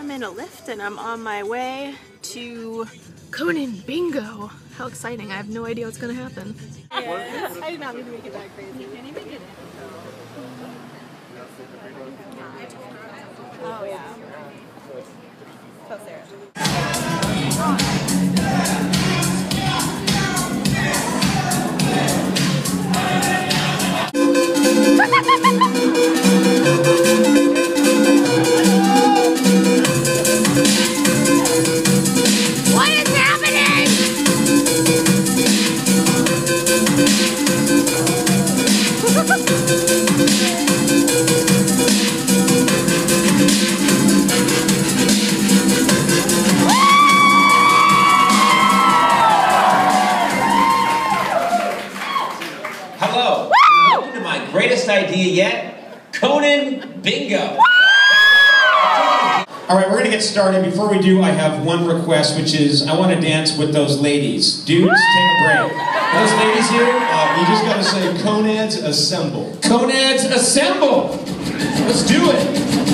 I'm in a lift and I'm on my way to Conan Bingo. How exciting. I have no idea what's gonna happen. I did not mean to make it that crazy. Oh yeah. So Sarah. Idea yet, Conan Bingo. All right, we're gonna get started. Before we do, I have one request, which is I want to dance with those ladies. Dudes, take a break. Those ladies here, uh, Conads assemble. Conads assemble. Let's do it.